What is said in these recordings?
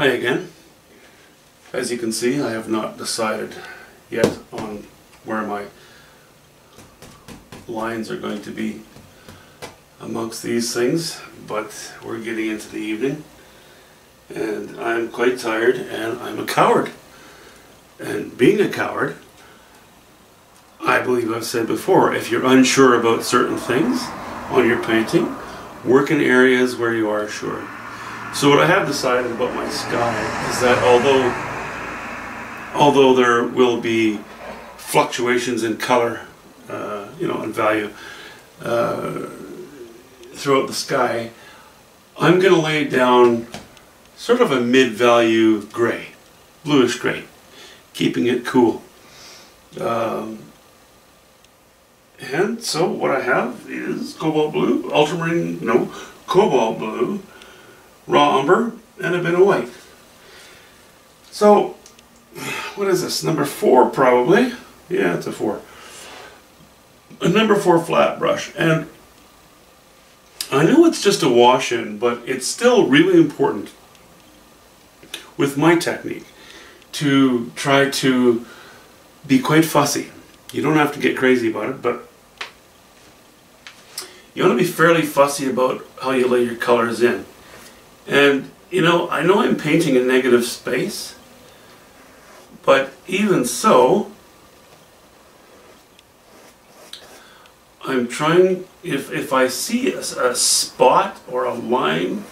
Hi again. As you can see, I have not decided yet on where my lines are going to be amongst these things, but we're getting into the evening and I'm quite tired and I'm a coward. And being a coward, I believe I've said before, if you're unsure about certain things on your painting, work in areas where you are sure. So what I have decided about my sky is that although although there will be fluctuations in color, uh, you know, and value uh, throughout the sky, I'm going to lay down sort of a mid-value gray, bluish gray, keeping it cool. Um, and so what I have is cobalt blue, ultramarine, no, cobalt blue, raw umber, and a bit of white. So, what is this? Number four, probably. Yeah, it's a four. A number four flat brush. And I know it's just a wash-in, but it's still really important with my technique to try to be quite fussy. You don't have to get crazy about it, but you want to be fairly fussy about how you lay your colors in. And, you know, I know I'm painting a negative space, but even so, I'm trying, if, if I see a, a spot or a line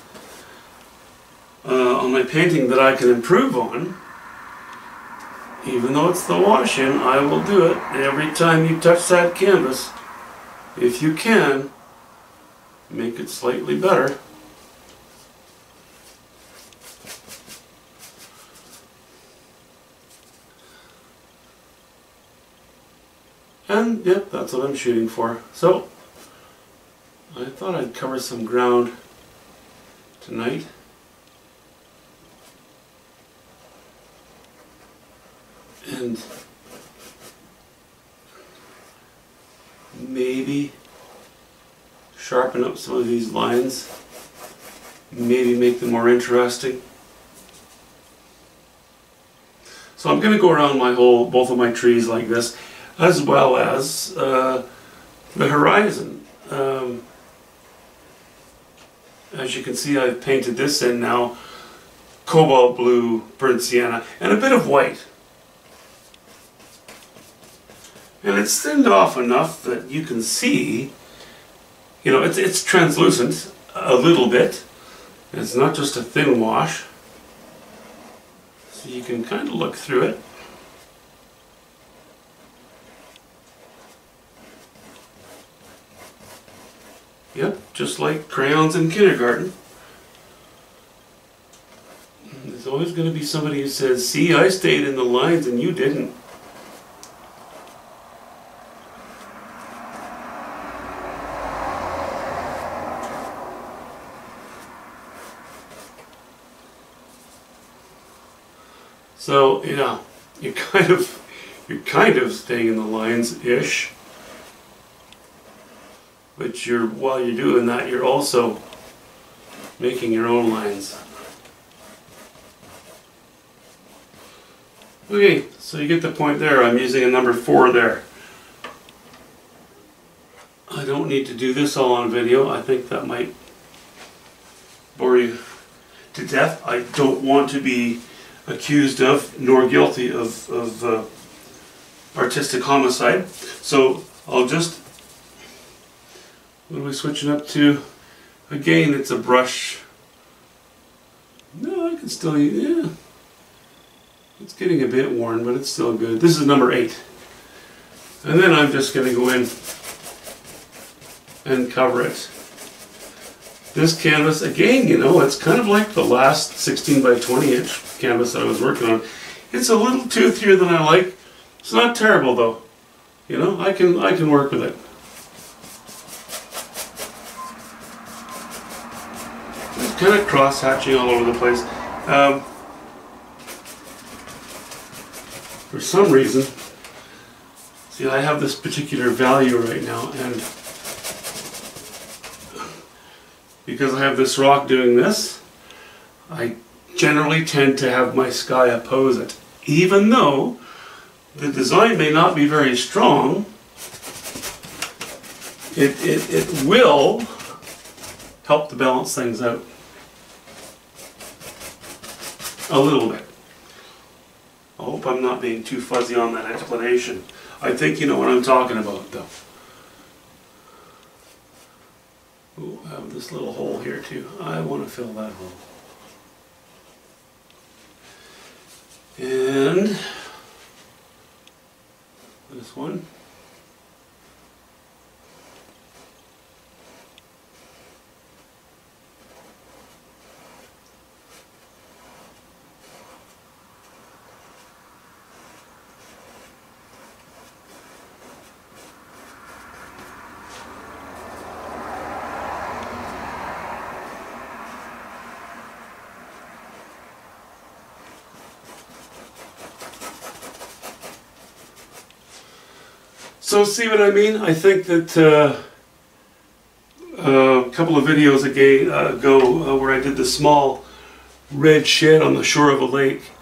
uh, on my painting that I can improve on, even though it's the wash-in, I will do it every time you touch that canvas. If you can, make it slightly better. And yep, that's what I'm shooting for. So, I thought I'd cover some ground tonight. And maybe sharpen up some of these lines, maybe make them more interesting. So I'm going to go around my whole, both of my trees like this as well as uh, the horizon. Um, as you can see, I've painted this in now cobalt blue, burnt sienna, and a bit of white. And it's thinned off enough that you can see, you know, it's, it's translucent a little bit. It's not just a thin wash. So you can kind of look through it. Yep, just like crayons in kindergarten. There's always going to be somebody who says, see, I stayed in the lines and you didn't. So, yeah, you kind of, you're kind of staying in the lines-ish. But you're while you're doing that, you're also making your own lines. Okay, so you get the point there. I'm using a number four there. I don't need to do this all on video. I think that might bore you to death. I don't want to be accused of nor guilty of, of uh, artistic homicide. So I'll just what are we switching up to? Again, it's a brush. No, I can still, yeah. It's getting a bit worn, but it's still good. This is number eight. And then I'm just going to go in and cover it. This canvas, again, you know, it's kind of like the last 16 by 20 inch canvas I was working on. It's a little toothier than I like. It's not terrible though. You know, I can I can work with it. Kind of cross-hatching all over the place. Um, for some reason, see I have this particular value right now and because I have this rock doing this, I generally tend to have my sky oppose it. Even though the design may not be very strong, it, it, it will help to balance things out a little bit. I hope I'm not being too fuzzy on that explanation. I think you know what I'm talking about though. Ooh, I have this little hole here too. I want to fill that hole. And this one. So see what I mean? I think that uh, uh, a couple of videos ago, uh, where I did the small red shed on the shore of a lake,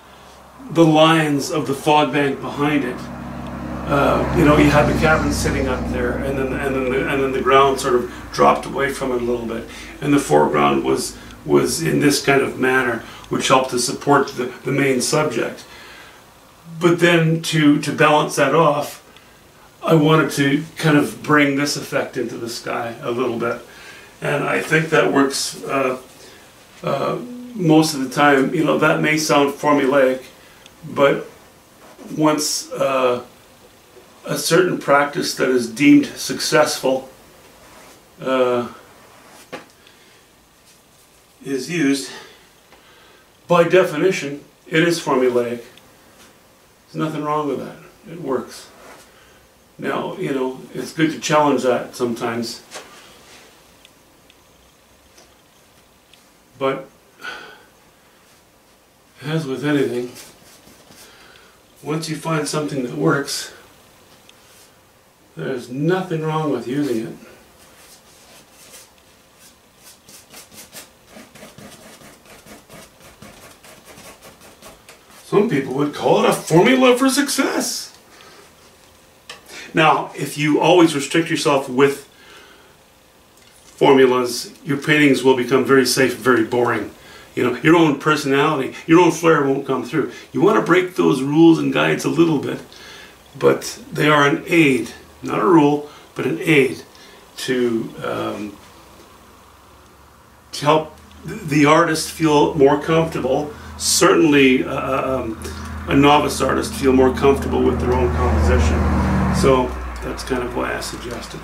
the lines of the fog bank behind it. Uh, you know, you had the cabin sitting up there, and then and then the, and then the ground sort of dropped away from it a little bit, and the foreground was was in this kind of manner, which helped to support the, the main subject. But then to to balance that off, I wanted to kind of bring this effect into the sky a little bit. And I think that works uh, uh, most of the time. You know, that may sound formulaic, but once uh, a certain practice that is deemed successful uh, is used, by definition, it is formulaic. There's nothing wrong with that. It works. Now, you know, it's good to challenge that sometimes. But, as with anything, once you find something that works, there's nothing wrong with using it. Some people would call it a formula for success. Now, if you always restrict yourself with formulas, your paintings will become very safe, very boring. You know, your own personality, your own flair won't come through. You want to break those rules and guides a little bit, but they are an aid, not a rule, but an aid to, um, to help the artist feel more comfortable. Certainly, uh, uh um, a novice artist feel more comfortable with their own composition. So that's kind of why I suggested.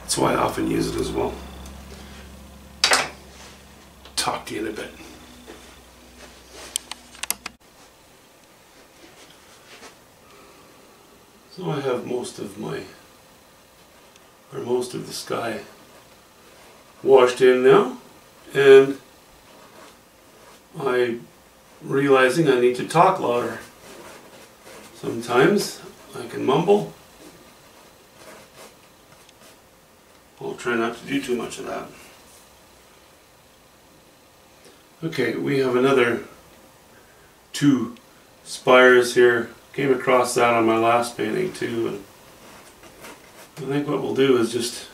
That's why I often use it as well. Talk to you in a bit. So I have most of my, or most of the sky washed in now, and I realizing I need to talk louder. Sometimes I can mumble, I'll try not to do too much of that. Okay, we have another two spires here. Came across that on my last painting too. And I think what we'll do is just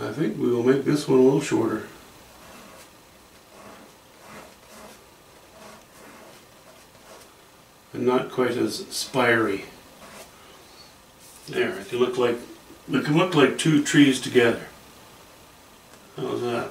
I think we will make this one a little shorter. And not quite as spiry. There, it can look like it can look like two trees together. How's that?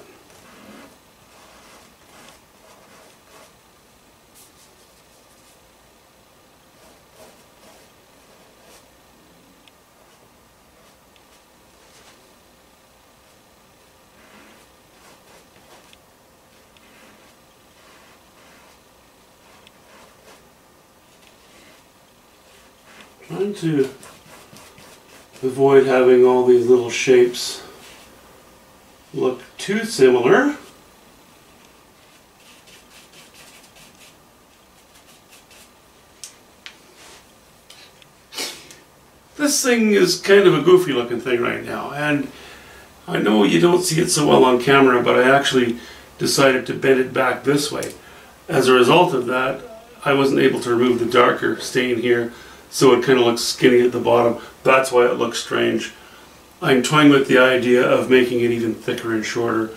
Trying to avoid having all these little shapes look too similar. This thing is kind of a goofy looking thing right now and I know you don't see it so well on camera but I actually decided to bend it back this way. As a result of that, I wasn't able to remove the darker stain here, so it kind of looks skinny at the bottom. That's why it looks strange. I'm toying with the idea of making it even thicker and shorter.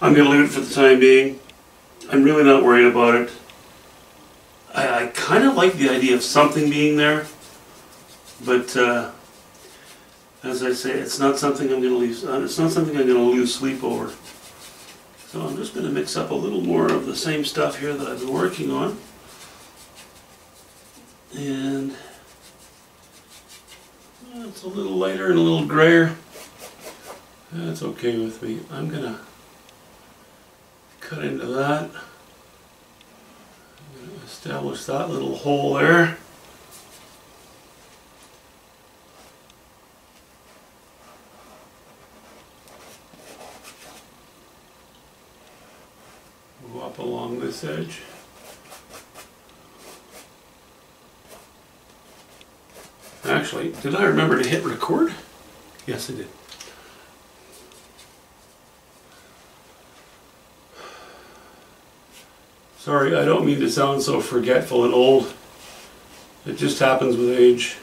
I'm going to leave it for the time being. I'm really not worried about it. I, I kind of like the idea of something being there, but uh, as I say, it's not something I'm going to leave. Uh, it's not something I'm going to lose sleep over. So I'm just going to mix up a little more of the same stuff here that I've been working on, and it's a little lighter and a little grayer. That's okay with me. I'm going to cut into that. I'm going to establish that little hole there. Go up along this edge. Actually, did I remember to hit record? Yes, I did. Sorry, I don't mean to sound so forgetful and old. It just happens with age.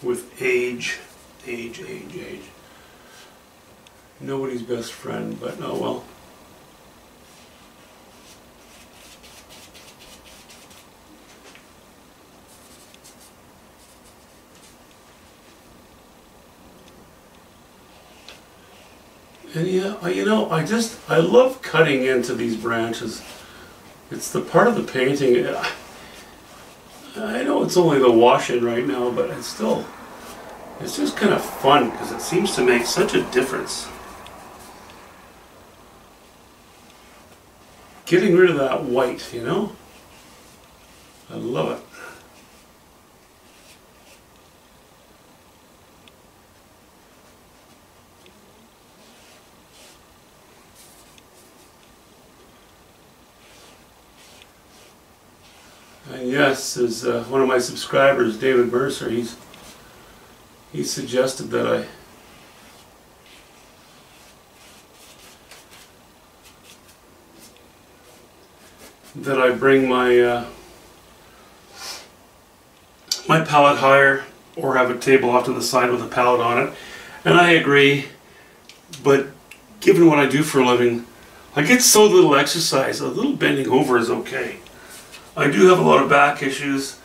With age. Age, age, age. Nobody's best friend, but oh well. And yeah, I- you know, I just, I love cutting into these branches. It's the part of the painting. uh, I know it's only the wash-in right now, but it's still, it's just kind of fun because it seems to make such a difference. Getting rid of that white, you know? I love it. And yes, as uh, one of my subscribers, David Mercer, he's he suggested that I that I bring my uh, my palette higher or have a table off to the side with a palette on it. And I agree, but given what I do for a living, I get so little exercise, a little bending over is okay. I do have a lot of back issues,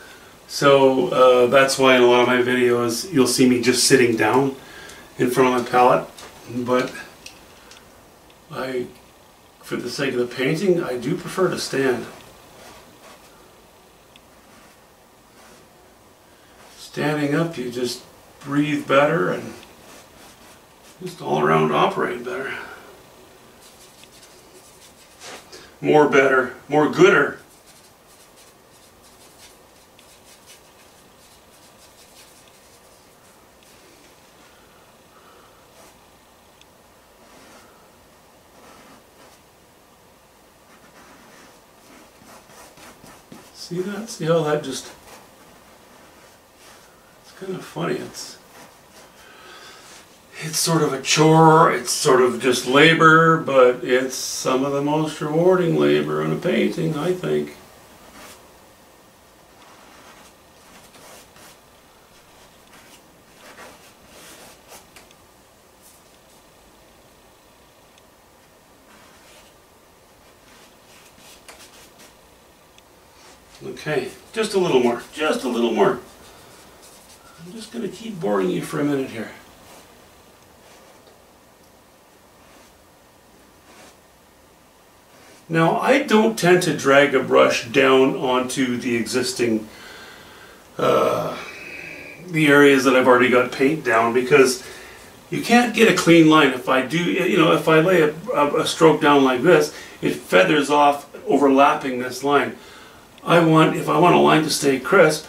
so uh, that's why in a lot of my videos you'll see me just sitting down in front of my palette. But I, for the sake of the painting, I do prefer to stand. Standing up, you just breathe better and just all around operate better. More better, more gooder. See that? See how that just. It's kind of funny. It's. It's sort of a chore, it's sort of just labor, but it's some of the most rewarding labor in a painting, I think. Okay, just a little more, just a little more. I'm just going to keep boring you for a minute here. Now, I don't tend to drag a brush down onto the existing, uh, the areas that I've already got paint down because you can't get a clean line if I do, you know, if I lay a, a, a stroke down like this, it feathers off overlapping this line. I want, if I want a line to stay crisp,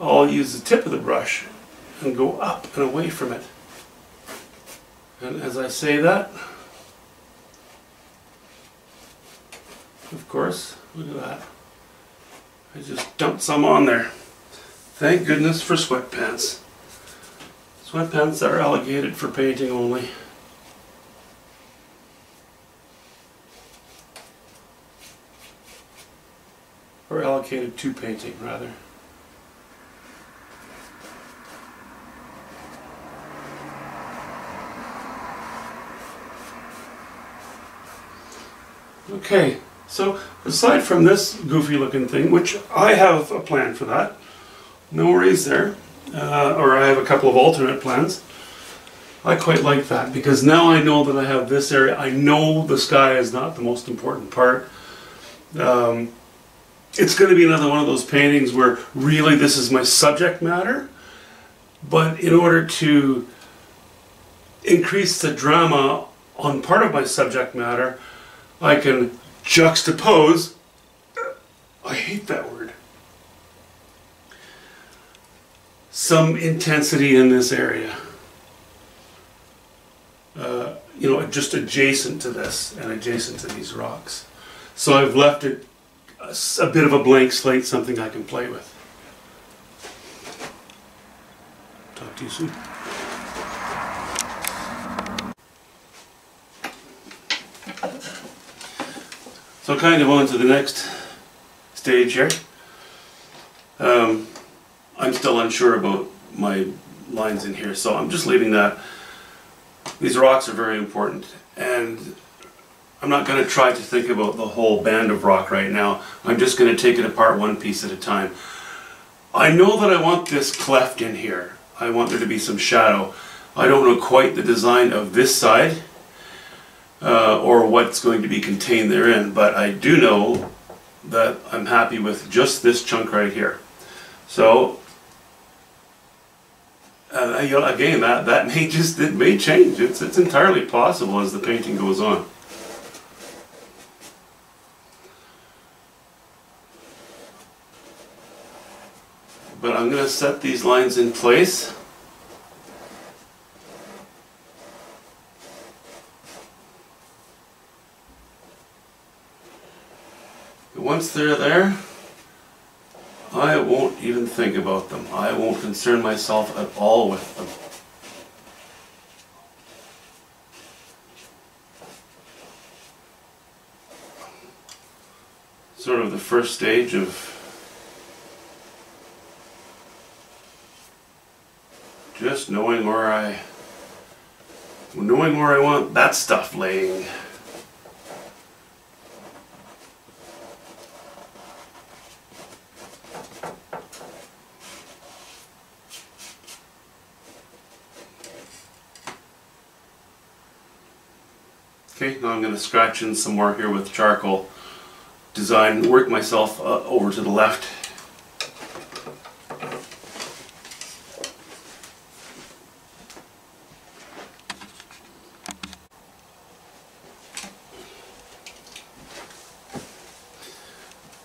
I'll use the tip of the brush and go up and away from it. And as I say that, of course, look at that. I just dumped some on there. Thank goodness for sweatpants. Sweatpants are allocated for painting only. Allocated to painting rather. Okay, so aside from this goofy looking thing, which I have a plan for that, no worries there, uh, or I have a couple of alternate plans. I quite like that because now I know that I have this area. I know the sky is not the most important part. Um, it's going to be another one of those paintings where really this is my subject matter, but in order to increase the drama on part of my subject matter, I can juxtapose. I hate that word. Some intensity in this area. Uh, you know, just adjacent to this and adjacent to these rocks. So I've left it a, a bit of a blank slate, something I can play with. Talk to you soon. So kind of on to the next stage here. Um, I'm still unsure about my lines in here, so I'm just leaving that. These rocks are very important, and I'm not going to try to think about the whole band of rock right now. I'm just going to take it apart one piece at a time. I know that I want this cleft in here. I want there to be some shadow. I don't know quite the design of this side uh, or what's going to be contained therein, but I do know that I'm happy with just this chunk right here. So, uh, you know, again, that, that may just, it may change. It's, it's entirely possible as the painting goes on. But I'm going to set these lines in place. once they're there, I won't even think about them. I won't concern myself at all with them. Sort of the first stage of just knowing where I knowing where I want that stuff laying. Okay, now I'm going to scratch in some more here with charcoal. Design, work myself uh, over to the left.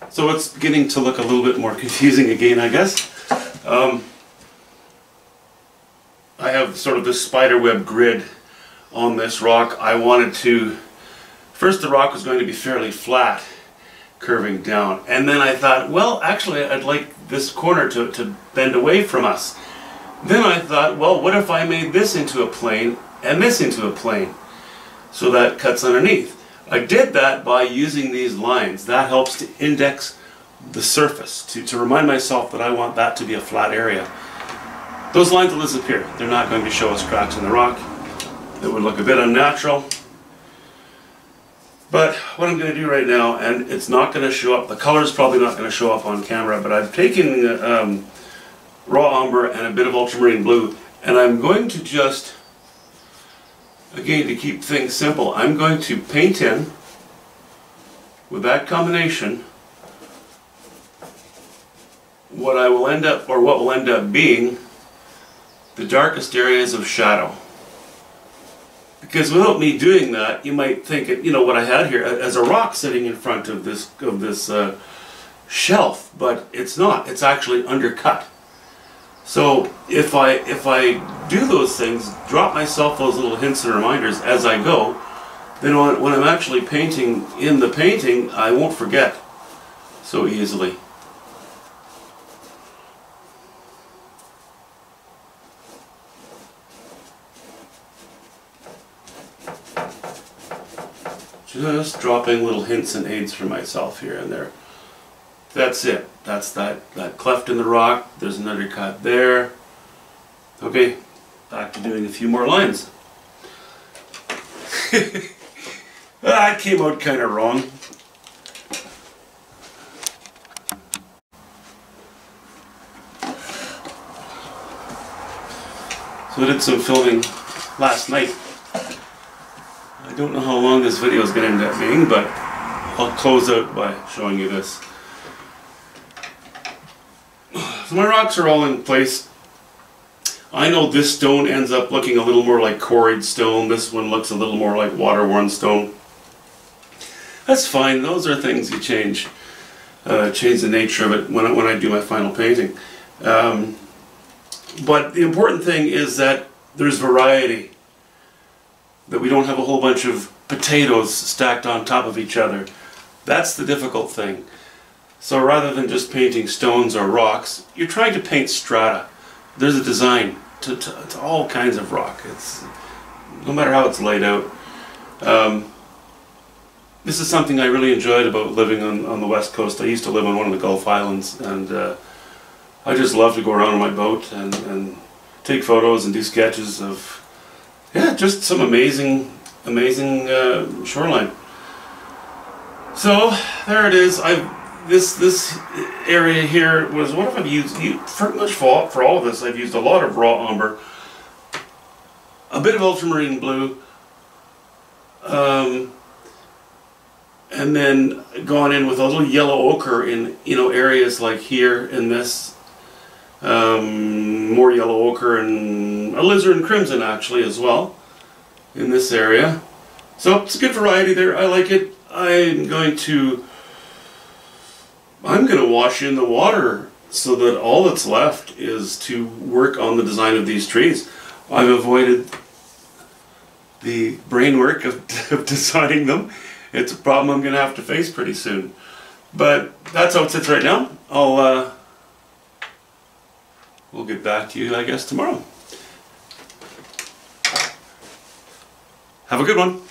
So it's beginning to look a little bit more confusing again, I guess. Um, I have sort of this spiderweb grid on this rock, I wanted to, first the rock was going to be fairly flat, curving down. And then I thought, well, actually, I'd like this corner to, to bend away from us. Then I thought, well, what if I made this into a plane and this into a plane? So that cuts underneath. I did that by using these lines. That helps to index the surface, to, to remind myself that I want that to be a flat area. Those lines will disappear. They're not going to show us cracks in the rock. It would look a bit unnatural. But what I'm going to do right now, and it's not going to show up, the color is probably not going to show up on camera, but I've taken um, raw umber and a bit of ultramarine blue, and I'm going to just, again to keep things simple, I'm going to paint in with that combination what I will end up, or what will end up being the darkest areas of shadow. Because without me doing that, you might think, you know, what I had here as a rock sitting in front of this of this uh, shelf, but it's not. It's actually undercut. So if I if I do those things, drop myself those little hints and reminders as I go, then when, when I'm actually painting in the painting, I won't forget so easily. Just dropping little hints and aids for myself here and there. That's it. That's that, that cleft in the rock. There's another cut there. Okay, back to doing a few more lines. Ah, that came out kind of wrong. So I did some filming last night. I don't know how long this video is going to end up being, but I'll close out by showing you this. So my rocks are all in place. I know this stone ends up looking a little more like quarried stone. This one looks a little more like water-worn stone. That's fine. Those are things you change. Uh, change the nature of it when I, when I do my final painting. Um, but the important thing is that there's variety. That we don't have a whole bunch of potatoes stacked on top of each other. That's the difficult thing. So rather than just painting stones or rocks, you're trying to paint strata. There's a design to, to, to all kinds of rock. It's no matter how it's laid out. Um, this is something I really enjoyed about living on, on the west coast. I used to live on one of the Gulf Islands and uh, I just love to go around on my boat and, and take photos and do sketches of, yeah, just some amazing, amazing uh, shoreline. So there it is. I've this this area here was what have I used? You, pretty much for for all of this, I've used a lot of raw umber, a bit of ultramarine blue, um, and then gone in with a little yellow ochre in you know areas like here in this. Um, more yellow ochre and a alizarin crimson actually as well in this area. So it's a good variety there. I like it. I'm going to I'm going to wash in the water so that all that's left is to work on the design of these trees. I've avoided the brain work of, of designing them. It's a problem I'm going to have to face pretty soon. But that's how it sits right now. I'll uh, we'll get back to you, I guess, tomorrow. Have a good one.